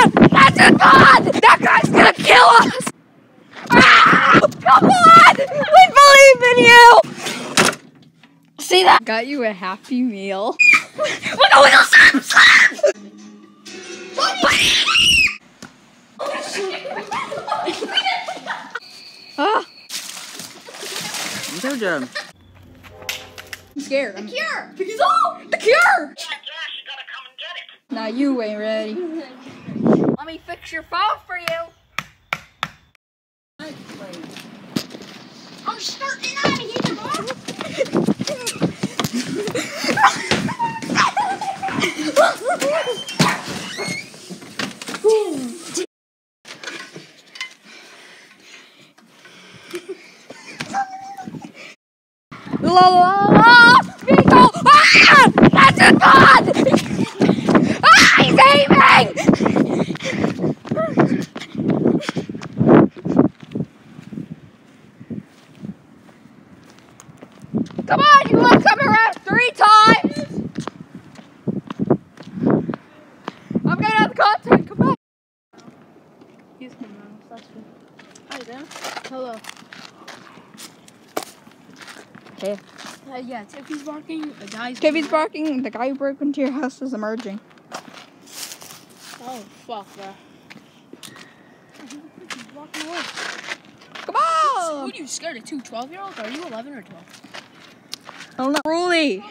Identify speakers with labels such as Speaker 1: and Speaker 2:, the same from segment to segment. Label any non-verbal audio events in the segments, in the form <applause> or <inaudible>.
Speaker 1: Ah! That's it, God! That guy's gonna kill us! Ah! Come on! We believe in you! See that?
Speaker 2: Got you a happy meal.
Speaker 1: Wiggle, wiggle, slap, slap!
Speaker 2: Ah,
Speaker 3: Go, Jim.
Speaker 2: I'm scared. I'm
Speaker 1: Cure! He's on! The cure!
Speaker 2: Now you ain't ready.
Speaker 1: Me fix your phone for you. I'm starting out of here, Mom. La la la la! Vito! Ah! That's a god! Ah! He's aiming! Come on, you want to come around three times? I'm getting out the content. Come on.
Speaker 2: He's my mom. That's good. Hi there. Hello.
Speaker 1: Hey.
Speaker 2: Uh, yeah, Tiffy's barking. The guy's.
Speaker 1: Tiffy's barking. The guy who broke into your house is emerging.
Speaker 2: Oh fuck, bro. He's walking away.
Speaker 1: Come on!
Speaker 2: Who are you scared of? Two 12 year olds? Are you 11 or 12?
Speaker 1: Oh, no. Ruly.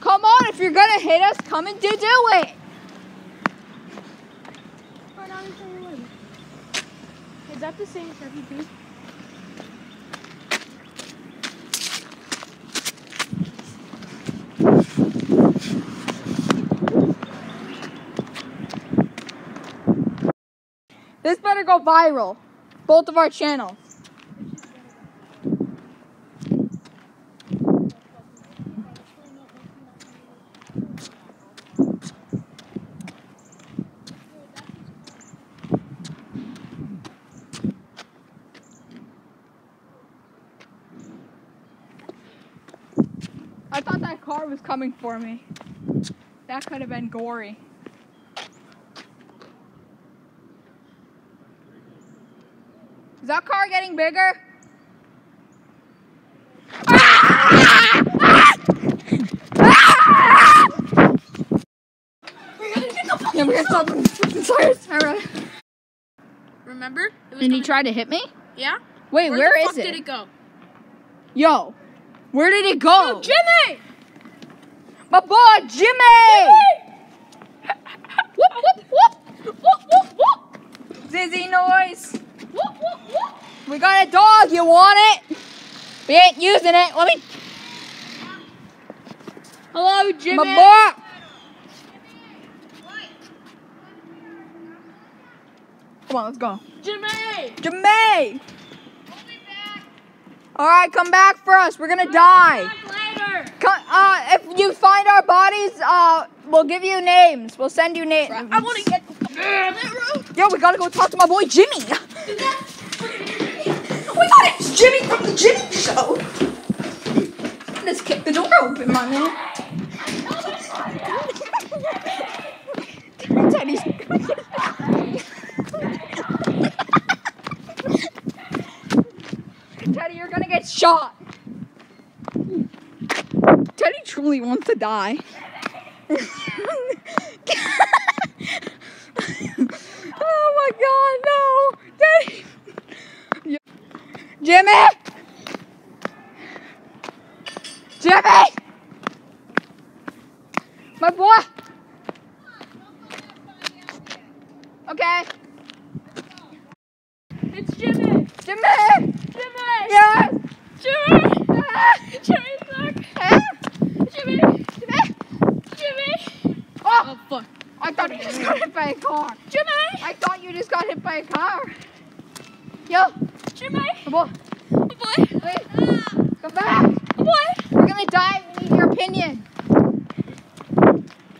Speaker 1: Come on, if you're gonna hit us, come and do do it.
Speaker 2: Is that the same Chevy P?
Speaker 1: This better go viral. Both of our channels. I thought that car was coming for me. That could have been gory. Is that car getting bigger? Yeah, we're gonna stop. Sorry.
Speaker 2: Remember? It was
Speaker 1: Did he try to hit me?
Speaker 2: Yeah?
Speaker 1: Wait,
Speaker 2: Where,
Speaker 1: where
Speaker 2: the
Speaker 1: is
Speaker 2: fuck
Speaker 1: it?
Speaker 2: did it go?
Speaker 1: Yo, where did it go?
Speaker 2: Oh, Jimmy!
Speaker 1: My boy, Jimmy! whoop, whoop, whoop, whoop, whoop, whoop. Zizzy noise. Whoop, whoop, whoop. We got a dog. You want it? We ain't using it. Let me.
Speaker 2: Hello, Jimmy.
Speaker 1: My boy. Come on, let's go.
Speaker 2: Jimmy!
Speaker 1: Jimmy! All right, come back for us. We're gonna die.
Speaker 2: later!
Speaker 1: Come, uh, if you find our bodies, uh, we'll give you names. We'll send you names.
Speaker 2: I want to get.
Speaker 1: Yo, we gotta go talk to my boy Jimmy. My god, it's Jimmy from the Jimmy Show. Just kick the door open, my man. Teddy's. Teddy, you're gonna get shot. Truly wants to die. oh my god, no! Teddy! Jimmy! Jimmy! My boy! Okay.
Speaker 2: It's Jimmy!
Speaker 1: Jimmy!
Speaker 2: Jimmy!
Speaker 1: Yes!
Speaker 2: Jimmy!
Speaker 1: Ah!
Speaker 2: Jimmy, look!
Speaker 1: Ah!
Speaker 2: Jimmy!
Speaker 1: Jimmy!
Speaker 2: Jimmy!
Speaker 1: Oh!
Speaker 2: Oh, fuck.
Speaker 1: I thought you just got hit by a car.
Speaker 2: Jimmy!
Speaker 1: I thought you just got hit by a car. Yo,
Speaker 2: Jimmy!
Speaker 1: Oh, come on.
Speaker 2: Oh, boy!
Speaker 1: Wait, come back.
Speaker 2: Oh, boy!
Speaker 1: We're gonna die. We need your opinion.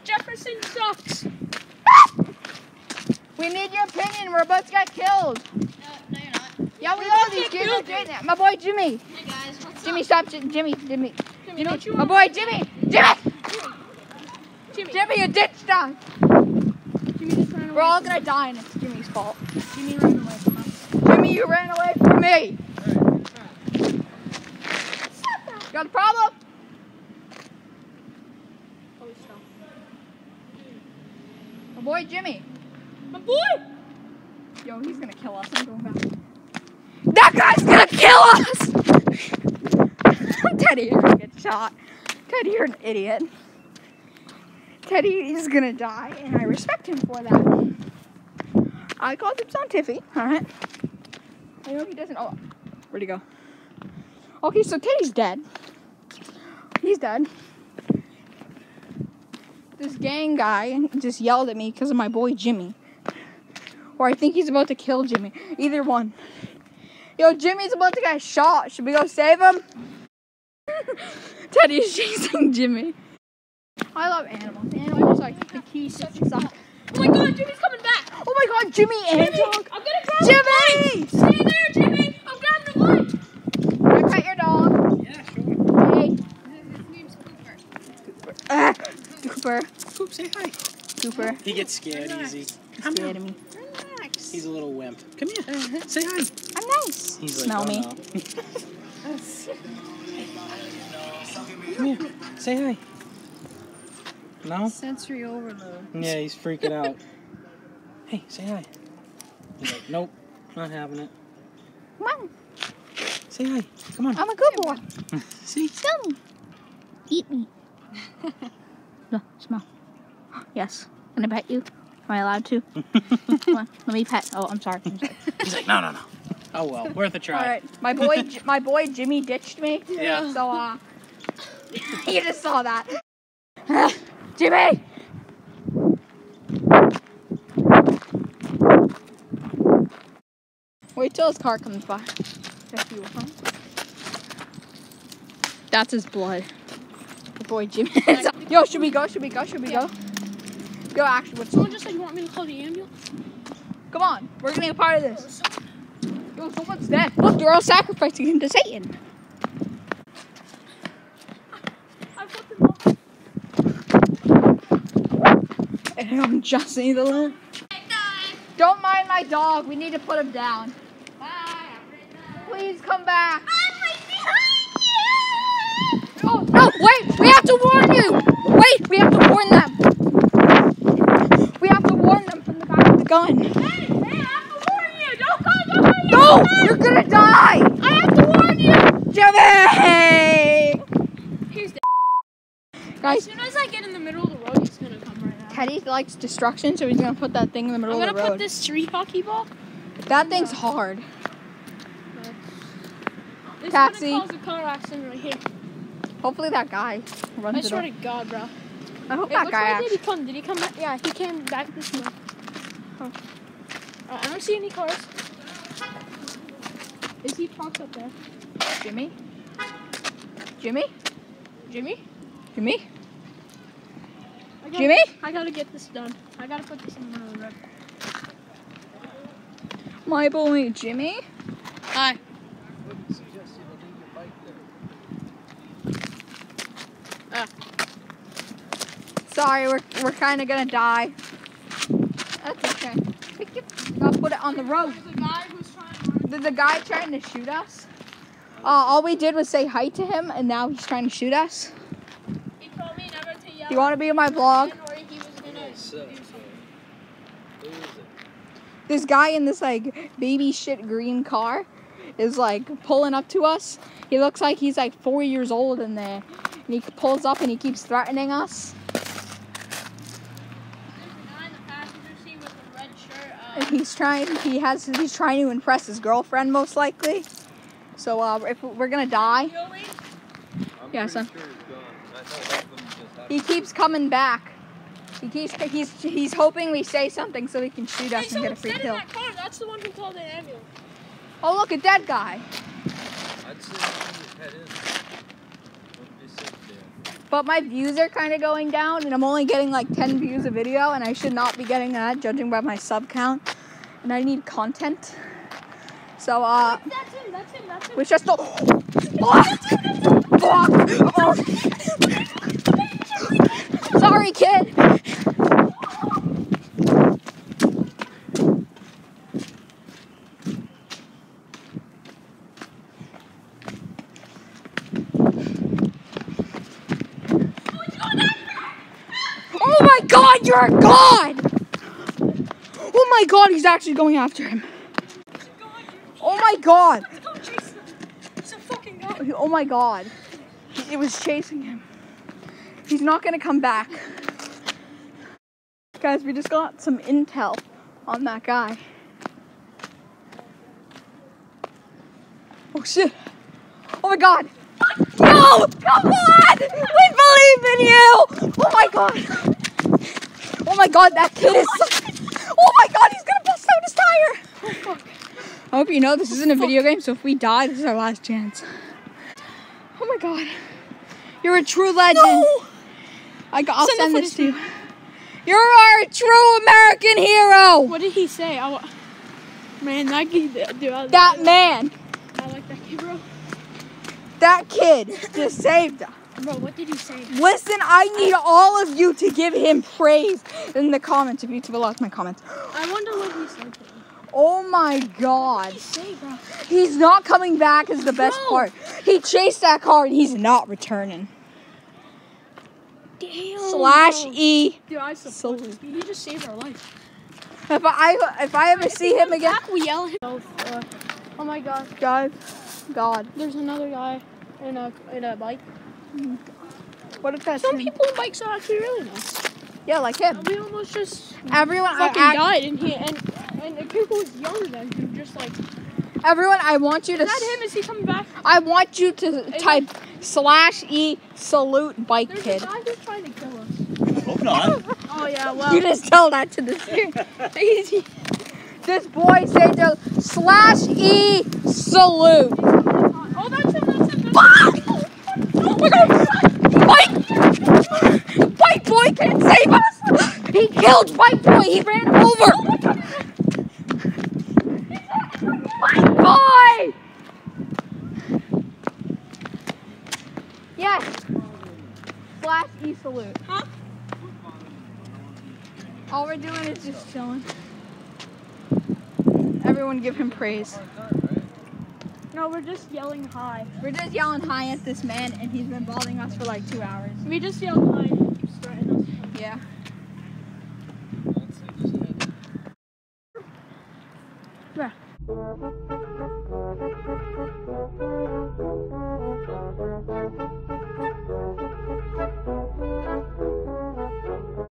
Speaker 2: Jefferson sucks!
Speaker 1: We need your opinion. We're about to get killed.
Speaker 4: No, no, you're not.
Speaker 1: Yeah, we are. These kids are doing that. My boy Jimmy.
Speaker 4: Hey guys, what's
Speaker 1: Jimmy,
Speaker 4: up?
Speaker 1: stop. Jimmy, Jimmy, Jimmy.
Speaker 2: Jimmy, you
Speaker 1: My boy Jimmy. Jimmy.
Speaker 2: Jimmy,
Speaker 1: Jimmy, you ditched us.
Speaker 2: Jimmy just ran
Speaker 1: We're all gonna die, and it's Jimmy's fault.
Speaker 2: Jimmy ran away from us.
Speaker 1: Jimmy, you ran away from me. Got a problem? My boy Jimmy.
Speaker 2: My boy!
Speaker 1: Yo, he's gonna kill us. I'm going back. That guy's gonna kill us! <laughs> Teddy, you're gonna get shot. Teddy, you're an idiot. Teddy is gonna die, and I respect him for that. I called him son Tiffy, alright? I know he doesn't. Oh, where'd he go? Okay, so Teddy's dead. He's dead. This gang guy just yelled at me because of my boy Jimmy. Or I think he's about to kill Jimmy. Either one. Yo, Jimmy's about to get shot. Should we go save him? <laughs> Teddy's <laughs> chasing Jimmy. I love animals. Animals are like the key to suck.
Speaker 2: Oh my god, Jimmy's coming back!
Speaker 1: Oh my god, Jimmy and
Speaker 2: Jimmy!
Speaker 1: dog.
Speaker 2: I'm gonna grab
Speaker 1: Jimmy!
Speaker 2: the mic! Stay there, Jimmy! I'm grabbing the mic!
Speaker 1: Wanna pet your dog?
Speaker 3: Yeah, sure.
Speaker 1: Hey.
Speaker 4: His name's Cooper.
Speaker 1: Ah, Cooper.
Speaker 3: Coop, say hi.
Speaker 1: Cooper.
Speaker 3: He gets scared easy. Come
Speaker 1: Scared of me.
Speaker 4: Relax.
Speaker 3: He's a little wimp. Come here. Say hi.
Speaker 1: I'm nice.
Speaker 3: He's like,
Speaker 1: Smell
Speaker 3: oh,
Speaker 1: me.
Speaker 3: no. <laughs> Come here. Say hi. No?
Speaker 2: Sensory overload.
Speaker 3: Yeah, he's freaking <laughs> out. Hey, say hi. He's like, nope, not having it.
Speaker 1: Come on.
Speaker 3: Say hi. Come on.
Speaker 1: I'm a good boy. <laughs>
Speaker 3: See?
Speaker 1: Smell me. Eat me. <laughs> no, smell. Yes. Can I pet you? Am I allowed to? Come on, let me pet. Oh, I'm sorry. I'm sorry.
Speaker 3: He's like, no, no, no. Oh well, worth a try.
Speaker 1: All right, my boy, my boy Jimmy ditched me.
Speaker 3: Yeah.
Speaker 1: So uh, you just saw that. Jimmy. Wait till his car comes by. If you want. That's his blood. The boy Jimmy. <laughs> <laughs> Yo, should we go? Should we go? Should we go? Go, actually, what's
Speaker 2: Someone just said you want me to call the ambulance?
Speaker 1: Come on, we're getting a part of this. Oh, Yo, someone's dead. Look, they're all sacrificing him to Satan.
Speaker 2: I fucking love
Speaker 1: And <laughs> I'm just limb. Don't mind my dog. We need to put him down. Please come back. Oh, no, wait. We have to warn you. Wait, we have to warn them. We have to warn them from the back of the gun.
Speaker 2: Hey, hey, I have to warn you! Don't go, don't go!
Speaker 1: No, you're gonna die.
Speaker 2: I have to warn you!
Speaker 1: Jimmy!
Speaker 2: He's dead. As
Speaker 1: Guys,
Speaker 2: soon as I get in the middle of the road, he's gonna come right now.
Speaker 1: Teddy likes destruction, so he's gonna put that thing in the middle of the road.
Speaker 2: I'm
Speaker 1: of
Speaker 2: gonna
Speaker 1: the road.
Speaker 2: put this street hockey ball.
Speaker 1: That thing's hard.
Speaker 2: This
Speaker 1: Taxi.
Speaker 2: is gonna cause a car accident right here.
Speaker 1: Hopefully that guy
Speaker 2: I
Speaker 1: runs it
Speaker 2: swear
Speaker 1: up.
Speaker 2: to God, bro.
Speaker 1: I hope
Speaker 2: Wait,
Speaker 1: that
Speaker 2: which
Speaker 1: guy
Speaker 2: way
Speaker 1: actually.
Speaker 2: did he come? Did he come back? Yeah, he came back this way. Oh. Uh, I don't see any cars. Is he parked up there?
Speaker 1: Jimmy? Jimmy?
Speaker 2: Jimmy?
Speaker 1: Jimmy?
Speaker 2: Gotta,
Speaker 1: Jimmy?
Speaker 2: I gotta get this done. I gotta put this in the middle of the road.
Speaker 1: My boy Jimmy?
Speaker 2: Hi.
Speaker 1: Sorry, we're, we're kind of gonna die. That's okay. Pick it- I'll put it on the road.
Speaker 2: There's a guy who's trying to
Speaker 1: Did the guy trying to shoot us? Uh, all we did was say hi to him, and now he's trying to shoot us.
Speaker 2: He told me never to yell.
Speaker 1: Do you want to be in my vlog?
Speaker 2: Or he was gonna
Speaker 3: So,
Speaker 2: do something.
Speaker 3: who is it?
Speaker 1: This guy in this like baby shit green car is like pulling up to us. He looks like he's like four years old in there. And he pulls up and he keeps threatening us.
Speaker 2: There's a guy in the passenger seat with a red shirt.
Speaker 1: And he's trying he has he's trying to impress his girlfriend most likely. So uh, if we're gonna die,
Speaker 2: Really?
Speaker 1: yeah, son. He keeps coming back. He keeps he's he's hoping we say something so he can shoot
Speaker 2: Hey,
Speaker 1: us and get a free kill.
Speaker 2: that car. That's the one who called the ambulance.
Speaker 1: Oh look, a dead guy.
Speaker 5: I'd say you head in. Wouldn't be safe there.
Speaker 1: But my views are kind of going down, and I'm only getting like 10 views a video, and I should not be getting that, judging by my sub count. And I need content. So, uh,
Speaker 2: That's him. That's him. That's him.
Speaker 1: we just don't. Fuck! Fuck! Oh. Sorry, kid. Oh my god, you're a god! Oh my god, he's actually going after him. Oh my god! Oh my god! It was chasing him. He's not gonna come back. Guys, we just got some intel on that guy. Oh shit. Oh my god. No! Come on! We believe in you! Oh my god. Oh my god, that kid is so... Oh my god, he's gonna bust out his tire! Oh fuck. I hope you know this isn't a video game, so if we die, this is our last chance. Oh my god. You're a true legend. I got, I'll
Speaker 2: Send
Speaker 1: send this to you. You're our true American hero.
Speaker 2: What did he say? I Man, that kid, dude, I,
Speaker 1: That man,
Speaker 2: I like that kid, bro.
Speaker 1: that kid just <laughs> saved us.
Speaker 2: Bro, what did he say?
Speaker 1: Listen, I need all of you to give him praise in the comments if you a lot my comments. <gasps>
Speaker 2: I wonder what he said.
Speaker 1: Oh my god.
Speaker 2: What did he say, bro?
Speaker 1: He's not coming back is the best
Speaker 2: No.
Speaker 1: part. He chased that car and he's not returning.
Speaker 2: Damn.
Speaker 1: Slash
Speaker 2: bro.
Speaker 1: E.
Speaker 2: Dude, I support
Speaker 1: Salute.
Speaker 2: you. He just saved our life.
Speaker 1: If I if I ever see him again,
Speaker 2: Back, we yell at him. Both, uh, oh my god.
Speaker 1: God, God.
Speaker 2: There's another guy in a in a bike.
Speaker 1: What if that's
Speaker 2: Some
Speaker 1: him?
Speaker 2: people in bikes are actually really nice.
Speaker 1: Yeah, like him.
Speaker 2: We almost just
Speaker 1: Everyone,
Speaker 2: fucking
Speaker 1: I,
Speaker 2: died, and he and and the kid who was younger than him just like. Is
Speaker 1: everyone, I want you to.
Speaker 2: Is
Speaker 1: that
Speaker 2: him? Is he coming back?
Speaker 1: I want you to type slash e salute bike
Speaker 2: There's
Speaker 1: kid.
Speaker 2: a guy who's trying to kill us.
Speaker 3: Hope not.
Speaker 2: Oh yeah, well.
Speaker 1: You just tell that to this.
Speaker 2: Easy.
Speaker 1: this boy said to slash e salute.
Speaker 2: Oh, that's him. That's him. That's
Speaker 1: Fuck! Oh my god! give him praise.
Speaker 2: No, we're just yelling hi.
Speaker 1: We're just yelling hi at this man, and he's been bothering us for like two hours.
Speaker 2: We just yelled hi, and he keeps threatening us. Yeah.